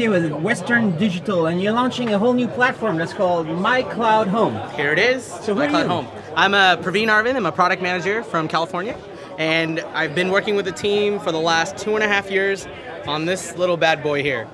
here with Western Digital, and you're launching a whole new platform that's called My Cloud Home. Here it is. So who My are Cloud you? Home. I'm a Praveen Arvind. I'm a product manager from California, and I've been working with the team for the last two and a half years on this little bad boy here.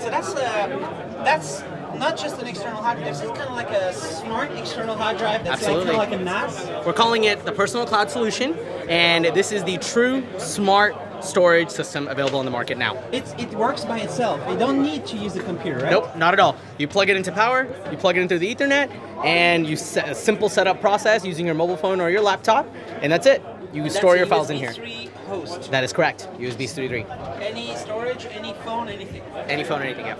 So that's uh, that's not just an external hard drive. It's is kind of like a smart external hard drive. That's Absolutely. like kind of like a NAS. We're calling it the Personal Cloud Solution, and this is the true smart storage system available on the market now. It's it works by itself. You don't need to use a computer, right? Nope, not at all. You plug it into power, you plug it into the Ethernet, and you set a simple setup process using your mobile phone or your laptop, and that's it. You That's store a your files in here. USB 3 host. That is correct. USB 3.3. Any storage, any phone, anything. Any phone or anything, yeah.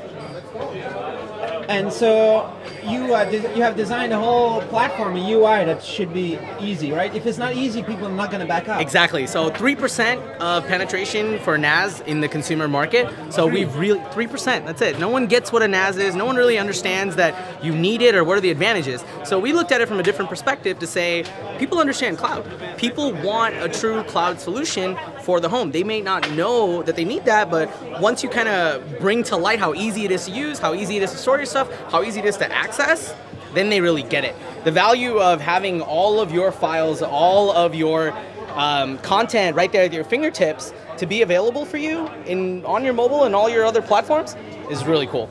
And so you uh, you have designed a whole platform, a UI that should be easy, right? If it's not easy, people are not going to back up. Exactly. So 3% of penetration for NAS in the consumer market. So we've really 3%. That's it. No one gets what a NAS is. No one really understands that you need it or what are the advantages. So we looked at it from a different perspective to say people understand cloud. People want a true cloud solution for the home. They may not know that they need that, but once you kind of bring to light how easy it is to use, how easy it is to store your stuff, how easy it is to access, then they really get it. The value of having all of your files, all of your um, content right there at your fingertips to be available for you in on your mobile and all your other platforms is really cool.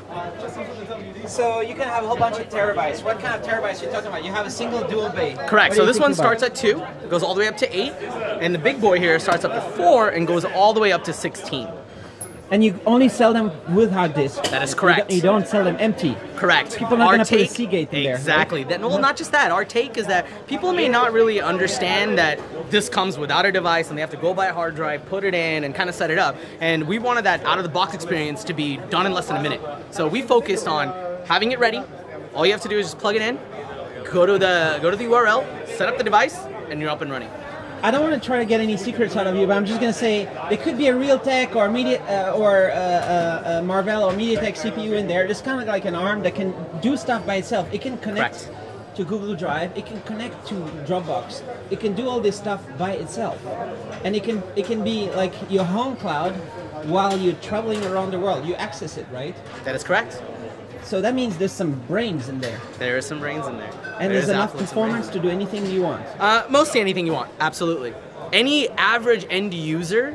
So you can have a whole bunch of terabytes. What kind of terabytes are you talking about? You have a single dual bay. Correct. So this one about? starts at two, goes all the way up to eight, and the big boy here starts up to four and goes all the way up to 16. And you only sell them with hard disk. That is correct. You don't sell them empty. Correct. People are not gonna put a take- Seagate in there. Exactly. Well, not just that. Our take is that people may not really understand that this comes without a device and they have to go buy a hard drive, put it in, and kind of set it up. And we wanted that out of the box experience to be done in less than a minute. So we focused on having it ready. All you have to do is just plug it in, go to the go to the URL, set up the device, and you're up and running. I don't want to try to get any secrets out of you, but I'm just going to say it could be a Realtek or Media uh, or uh, uh, uh, Marvell or MediaTek CPU in there. It's kind of like an ARM that can do stuff by itself. It can connect Correct. to Google Drive. It can connect to Dropbox. It can do all this stuff by itself, and it can it can be like your home cloud while you're traveling around the world. You access it, right? That is correct. So that means there's some brains in there, There is some brains in there. and There there's enough absolutely some brains. performance to do anything you want. Uh, mostly anything you want, absolutely. Any average end user,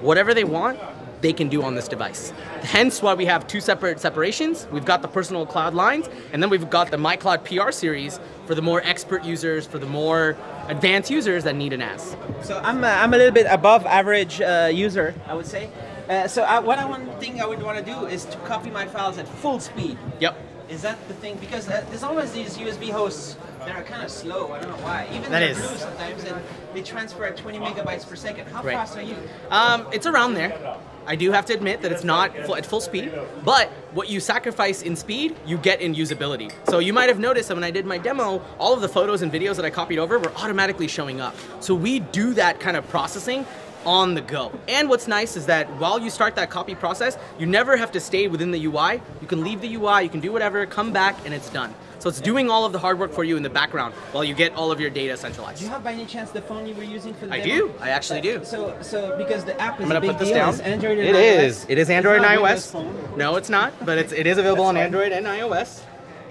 whatever they want, they can do on this device. Hence why we have two separate separations. We've got the personal cloud lines, and then we've got the My Cloud PR series for the more expert users, for the more advanced users that need an NAS. So I'm, uh, I'm a little bit above average uh, user, I would say. Uh, so I, what I one thing I would want to do is to copy my files at full speed. Yep. Is that the thing? Because uh, there's always these USB hosts that are kind of slow. I don't know why. Even That they're blue sometimes, and they transfer at 20 megabytes per second. How Right. fast are you? Um, it's around there. I do have to admit that it's not full, at full speed, but what you sacrifice in speed, you get in usability. So you might have noticed that when I did my demo, all of the photos and videos that I copied over were automatically showing up. So we do that kind of processing on the go. And what's nice is that while you start that copy process, you never have to stay within the UI. You can leave the UI, you can do whatever, come back, and it's done. So it's doing all of the hard work for you in the background while you get all of your data centralized. Do you have by any chance the phone you were using for the I demo? do. I actually do. So, so because the app is I'm gonna put this deal, down. it's Android and It iOS. is. It is Android and iOS. No, it's not, but it's it is available on Android and iOS.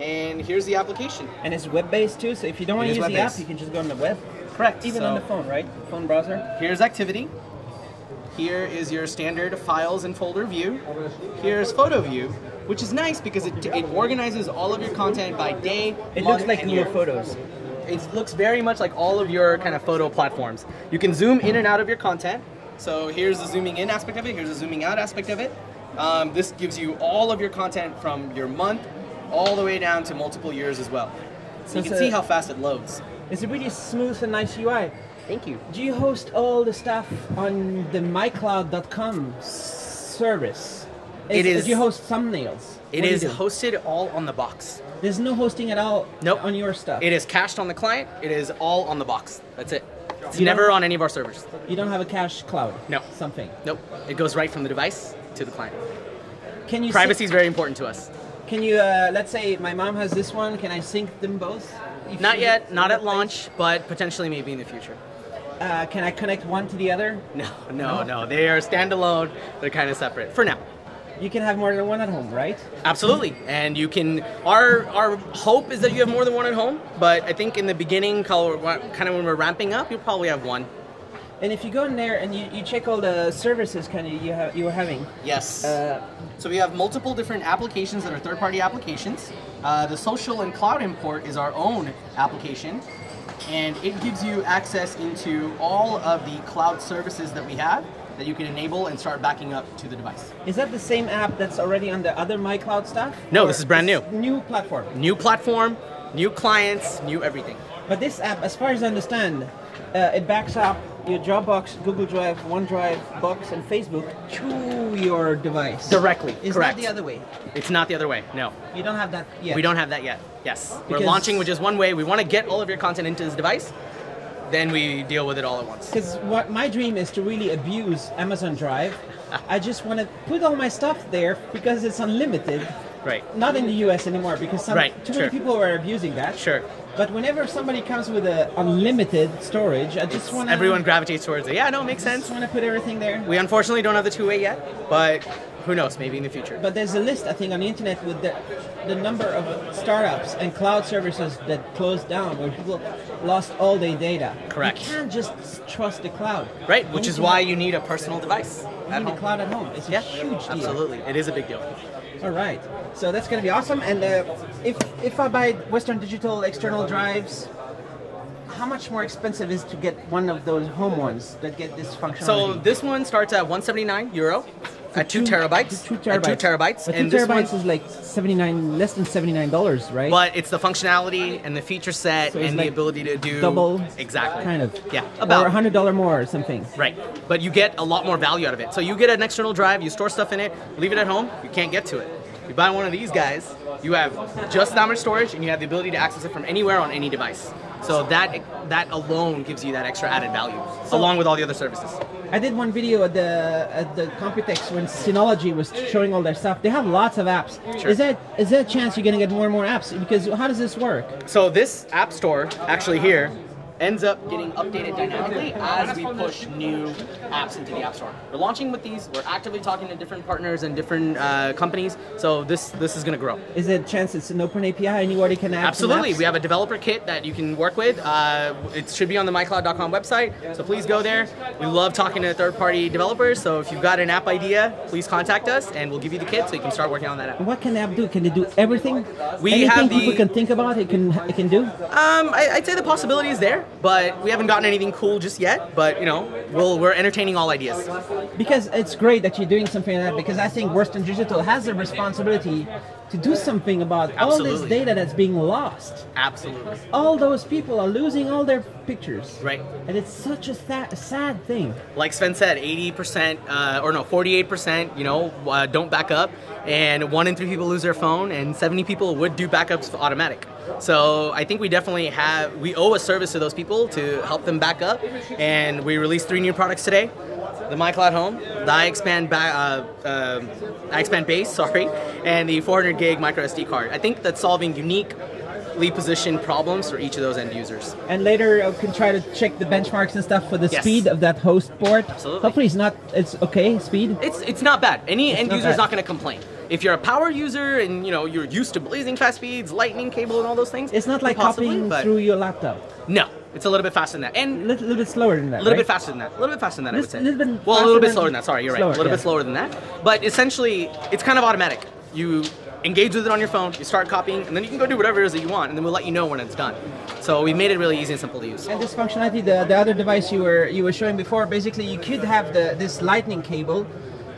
And here's the application. And it's web-based too, so if you don't want to use the app, you can just go on the web. Correct. Even So- on the phone, right? Phone browser. Here's activity. Here is your standard files and folder view. Here's photo view, which is nice because it, it organizes all of your content by day. It month, looks like year. Photos. It looks very much like all of your kind of photo platforms. You can zoom in and out of your content. So here's the zooming in aspect of it. Here's the zooming out aspect of it. Um, this gives you all of your content from your month all the way down to multiple years as well. So you can see how fast it loads. It's a really smooth and nice UI. Thank you. Do you host all the stuff on the mycloud.com service? It is- Do you host thumbnails? It What do you is hosted all on the box. There's no hosting at all Nope. on your stuff. It is cached on the client. It is all on the box. That's it. It's You never on any of our servers. You don't have a cache cloud. No. Something. Nope. It goes right from the device to the client. Can you Privacy is very important to us. Can you? Uh, let's say my mom has this one. Can I sync them both? Not yet, not at launch, but potentially maybe in the future. Uh, can I connect one to the other? No, no, no. They are standalone. They're kind of separate for now. you can have more than one at home, right? Absolutely, and you can. Our our hope is that you have more than one at home, but I think in the beginning, kind of when we're ramping up, you'll probably have one. And if you go in there and you, you check all the services kind of you have you were having. Yes. Uh, so we have multiple different applications that are third-party applications. Uh, the social and cloud import is our own application, and it gives you access into all of the cloud services that we have that you can enable and start backing up to the device. Is that the same app that's already on the other MyCloud stuff? No, this is brand new. New platform. New platform, new clients, new everything. But this app, as far as I understand, uh, it backs up your Dropbox, Google Drive, OneDrive, Box, and Facebook to your device. Directly, Is correct. not the other way. It's not the other way, no. You don't have that yet. We don't have that yet, yes. We're launching with just one way. We want to get all of your content into this device, then we deal with it all at once. Because what my dream is to really abuse Amazon Drive. I just want to put all my stuff there because it's unlimited. Right. Not in the US anymore because some, Right, too sure. many people are abusing that. Sure. But whenever somebody comes with a unlimited storage, I just want. Everyone gravitates towards it. Yeah, no, it makes just sense. want to put everything there. We unfortunately don't have the two-way yet, but who knows, maybe in the future. But there's a list, I think, on the internet with the, the number of startups and cloud services that closed down, where people lost all their data. Correct. You can't just trust the cloud. Right, which is why you need a personal device. you need the home. cloud at home. It's a Yeah, huge deal. absolutely. It is a big deal. All right. So that's going to be awesome. And uh, if if I buy Western Digital external drives, how much more expensive is to get one of those home ones that get this functionality? So this one starts at 179 euro Uh, at two, terabytes. Two uh, At terabytes. two terabytes. But and two this one, terabytes is like seventy nine, less than seventy nine dollars, right? but it's the functionality and the feature set So and the ability to do double, exactly kind of. yeah about a hundred dollar more or something. Right. But you get a lot more value out of it. So you get an external drive, you store stuff in it, leave it at home, you can't get to it. You buy one of these guys, you have just that much storage and you have the ability to access it from anywhere on any device. So that that alone gives you that extra added value, along with all the other services. I did one video at the at the Computex when Synology was showing all their stuff. They have lots of apps. Sure. Is that is there a chance you're gonna get more and more apps? Because how does this work? So this app store, actually here, ends up getting updated dynamically as we push new apps into the app store. We're launching with these. We're actively talking to different partners and different uh, companies. So this this is going to grow. Is there a chance it's an open API anybody can add? Absolutely. We have a developer kit that you can work with. Uh, it should be on the mycloud.com website. So please go there. We love talking to third party developers. So if you've got an app idea, please contact us and we'll give you the kit so you can start working on that app. What can the app do? Can they do everything? We Anything have the- people can think about, it can it can do. Um, I, I'd say the possibility is there, but we haven't gotten anything cool just yet. But you know, we'll, we're entertaining all ideas. Because it's great that you're doing something like that. Because I think Western Digital has a responsibility to do something about all this data that's being lost. Absolutely. All those people are losing all their pictures. Right. And it's such a tha- sad thing. Like Sven said, 80% uh, or no, 48%, you know, uh, don't back up, and one in three people lose their phone, and 70 people would do backups automatic. So I think we definitely have we owe a service to those people to help them back up, and we released three new products today. The MyCloud Home, the iXpand, ba- uh, uh, iXpand Base, sorry, and the 400 gig micro SD card. I think that's solving uniquely positioned problems for each of those end users. And later uh, I can try to check the benchmarks and stuff for the Yes. speed of that host port. Absolutely. Hopefully it's not it's okay speed. It's it's not bad. Any end not user is not going to complain. If you're a power user and you know you're used to blazing fast speeds, lightning cable, and all those things, It's not like copying through your laptop. No, it's a little bit faster than that, A and little, little bit slower than that. a little right? bit faster than that. A little bit faster than that, I would Little- say. little well, a little bit slower than that. Sorry, you're slower, right. A little yeah. bit slower than that. But essentially, it's kind of automatic. You engage with it on your phone, you start copying, and then you can go do whatever it is that you want, and then we'll let you know when it's done. So we made it really easy and simple to use. And this functionality, the, the other device you were you were showing before, basically you could have the this lightning cable.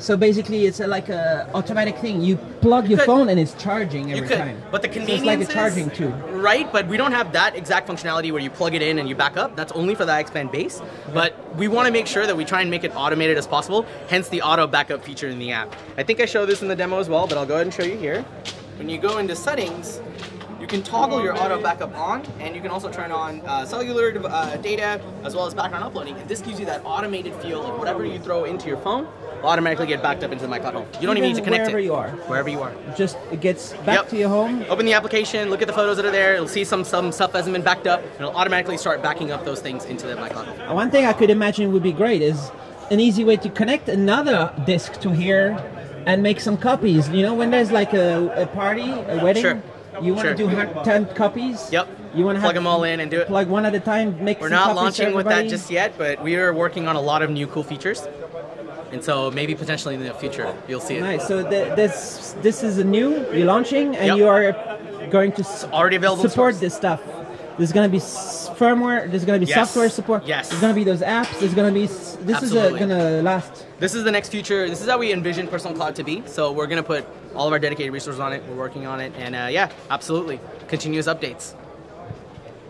So basically, it's a, like a automatic thing. You plug your could. phone and it's charging every could, time. but the So convenience it's like a charging too. Right, but we don't have that exact functionality where you plug it in and you back up. That's only for the iXpand base. But we want to make sure that we try and make it automated as possible. Hence the auto backup feature in the app. I think I show this in the demo as well, but I'll go ahead and show you here. When you go into settings, you can toggle your auto backup on, and you can also turn on uh, cellular uh, data as well as background uploading. And this gives you that automated feel of whatever you throw into your phone will automatically get backed up into the MyCloud Home. You don't even, Even need to connect wherever it. you are. Wherever you are. Just it gets back Yep. to your home. Open the application, look at the photos that are there. It'll see some some stuff hasn't been backed up. and It'll automatically start backing up those things into the MyCloud. Home. One thing I could imagine would be great is an easy way to connect another disk to here and make some copies. You know, when there's like a, a party, a wedding, Sure. You want to do hun- 10 copies. Yep. You want to plug them all in and do it. Plug one at a time. Make. We're not launching with that just yet, but we are working on a lot of new cool features. And so maybe potentially in the future you'll see it. Nice. So th- this this is a new you're launching, and Yep. you are going to s- Already available support this stuff. There's going to be s- firmware. There's going to be Yes. software support. Yes. There's going to be those apps. There's going to be. s- This Absolutely. is going to last. This is the next future. This is how we envision personal cloud to be. So we're gonna put all of our dedicated resources on it. We're working on it, and uh, yeah, absolutely, continuous updates.